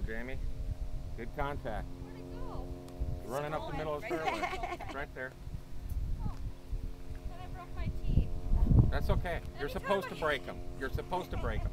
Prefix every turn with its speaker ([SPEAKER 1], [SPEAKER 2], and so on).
[SPEAKER 1] Jamie. Good contact.
[SPEAKER 2] Go?
[SPEAKER 1] Running up the middle of the fairway. right there.
[SPEAKER 2] Oh.
[SPEAKER 1] That's okay. You're supposed to break them. You're supposed to break them.